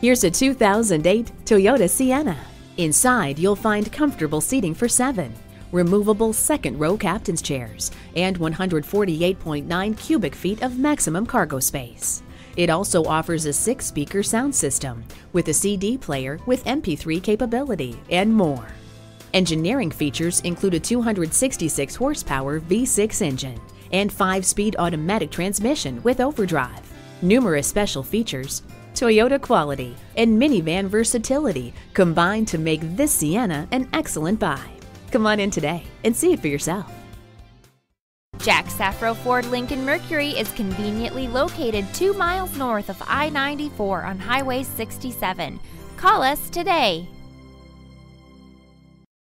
Here's a 2008 Toyota Sienna. Inside, you'll find comfortable seating for seven, removable second row captain's chairs, and 148.9 cubic feet of maximum cargo space. It also offers a six speaker sound system with a CD player with MP3 capability and more. Engineering features include a 266 horsepower V6 engine and 5 speed automatic transmission with overdrive. Numerous special features, Toyota quality, and minivan versatility combine to make this Sienna an excellent buy. Come on in today and see it for yourself. Jack Safro Ford Lincoln Mercury is conveniently located two miles north of I 94 on Highway 67. Call us today.